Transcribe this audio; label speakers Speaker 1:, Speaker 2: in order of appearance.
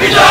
Speaker 1: Victory!